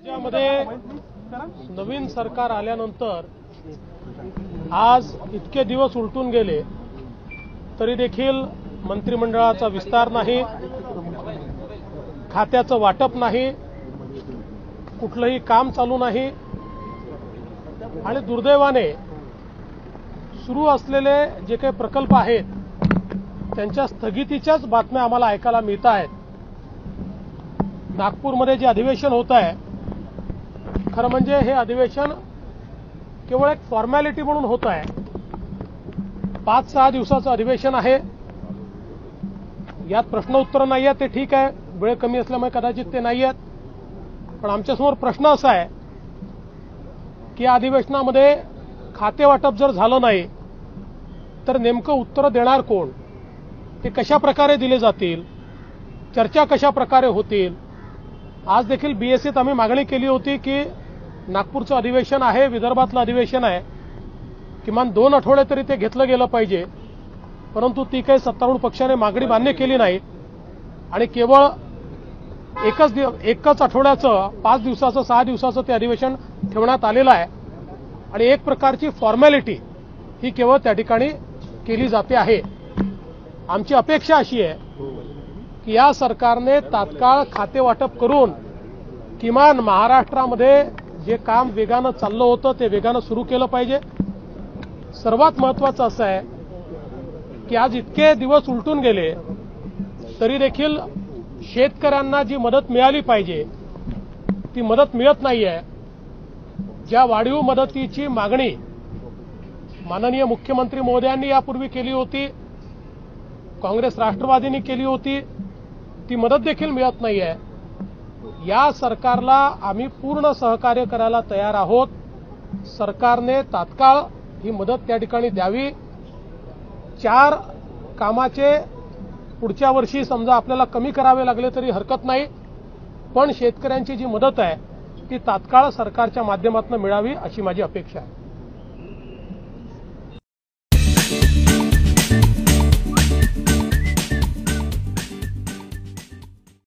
राज्यामध्ये नवीन सरकार आल्यानंतर आज इतके दिवस उलटून गेले तरी देखील मंत्रिमंडळाचा विस्तार नाही खात्याचं वाटप नाही कुठलंही काम चालू नाही आणि दुर्दैवाने सुरू असलेले जे काही प्रकल्प आहेत त्यांच्या स्थगितीच्याच बातम्या आम्हाला ऐकायला मिळत आहेत नागपूरमध्ये जे अधिवेशन होत आहे खरं म्हणजे हे अधिवेशन केवळ एक फॉर्मॅलिटी म्हणून होत आहे. पाच सहा दिवसाचं अधिवेशन आहे. यात प्रश्न उत्तर नाही आहेत ते ठीक आहे. वेळ कमी असल्यामुळे कदाचित ते नाही आहेत. पण आमच्यासमोर प्रश्न असा आहे की या अधिवेशनामध्ये खाते वाटप जर झालं नाही तर नेमकं उत्तर देणार कोण? ते कशा प्रकारे दिले जातील? चर्चा कशा प्रकारे होतील? आज देखील बीएससीत आम्ही मागणी केली होती की नागपूरचं अधिवेशन आहे विदर्भातलं अधिवेशन आहे. किमान दोन आठवडे तरी ते घेतलं गेलं पाहिजे. परंतु ती काही सत्तारूढ पक्षाने मागणी मान्य केली नाही. आणि केवळ एकच दिव एकच आठवड्याचं पाच दिवसाचं सहा दिवसाचं ते अधिवेशन ठेवण्यात आलेलं आहे. आणि एक प्रकारची फॉर्मॅलिटी ही केवळ त्या ठिकाणी केली जाते आहे. आमची अपेक्षा अशी आहे की या सरकारने तात्काळ खाते वाटप करून किमान महाराष्ट्रामध्ये जे काम वेगानं चाललं होतं ते वेगानं सुरू केलं पाहिजे. सर्वात महत्वाचं असं आहे की आज इतके दिवस उलटून गेले तरी देखील शेतकऱ्यांना जी मदत मिळाली पाहिजे ती मदत मिळत नाही आहे ज्या वाढीव मदतीची मागणी माननीय मुख्यमंत्री महोदयांनी यापूर्वी केली होती काँग्रेस राष्ट्रवादीनी केली होती ती मदत देखील मिळत नाही आहे या सरकारला आम्ही पूर्ण सहकार्य करायला तयार आहोत. सरकारने तात्काळ ही मदत त्या ठिकाणी द्यावी. चार कामाचे पुढच्या वर्षी समजा आपल्याला कमी करावे लागले तरी हरकत नाही. पण शेतकऱ्यांची जी मदत आहे ती तात्काळ सरकारच्या माध्यमातून मिळावी अशी माझी अपेक्षा आहे.